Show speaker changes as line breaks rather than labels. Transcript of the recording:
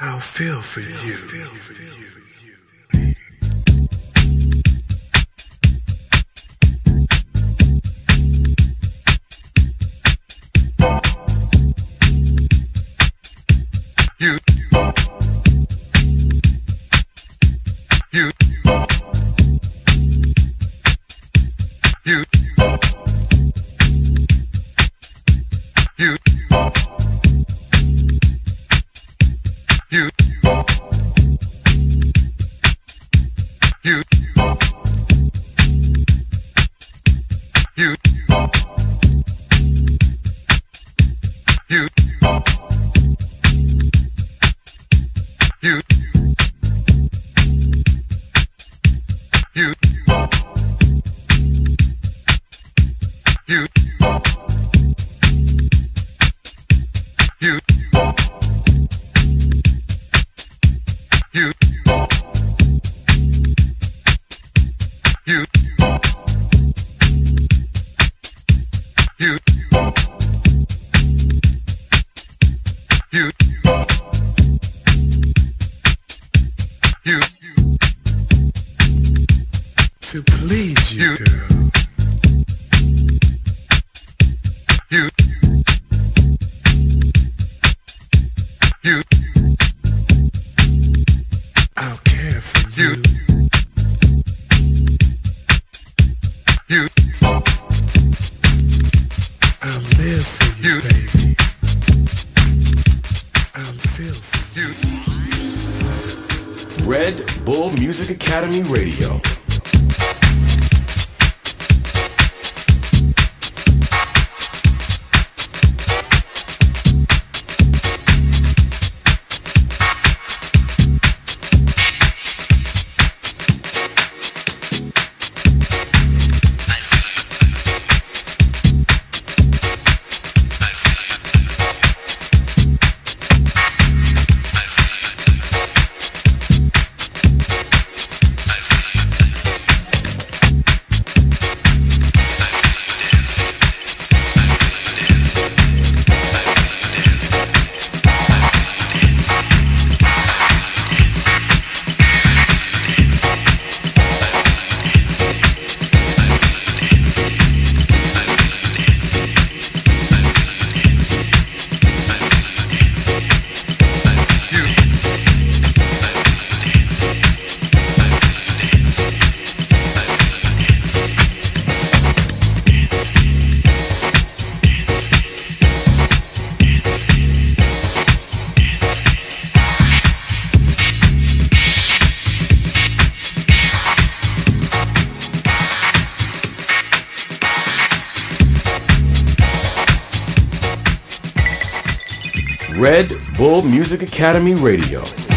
I'll feel for you.
Music Academy Radio.